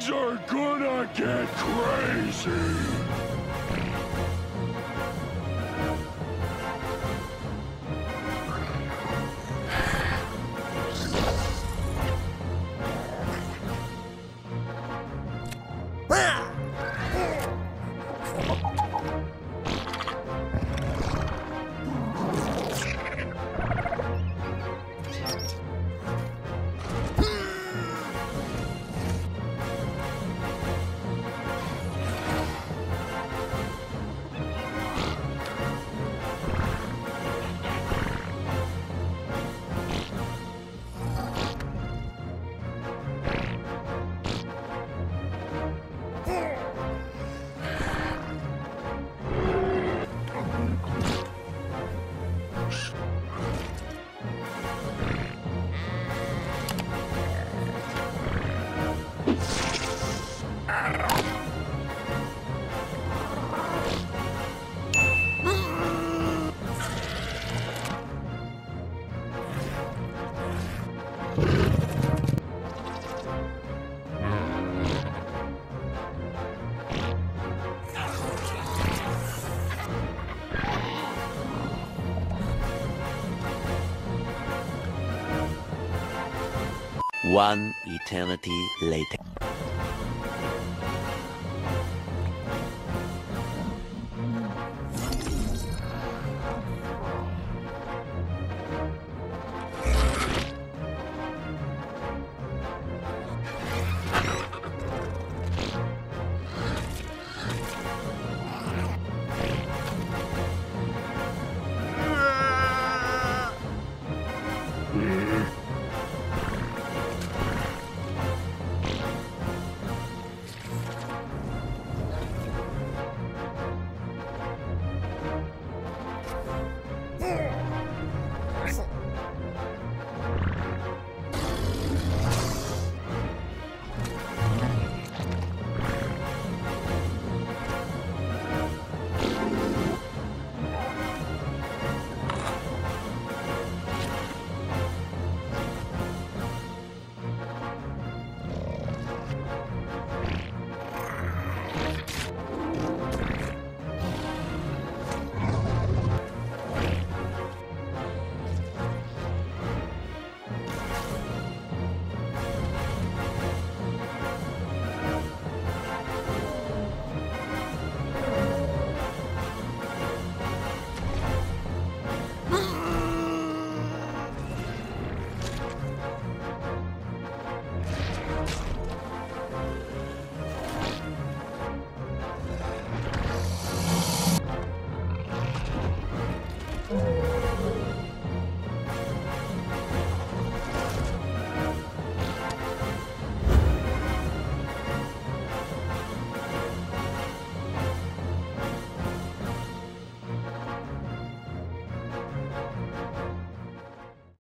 Things are gonna get crazy. One eternity later. Excellent.